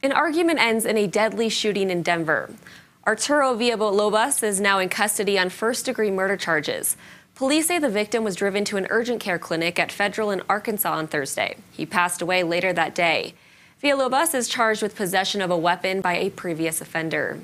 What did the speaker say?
An argument ends in a deadly shooting in Denver. Arturo Villalobos is now in custody on first degree murder charges. Police say the victim was driven to an urgent care clinic at Federal in Arkansas on Thursday. He passed away later that day. Villalobos is charged with possession of a weapon by a previous offender.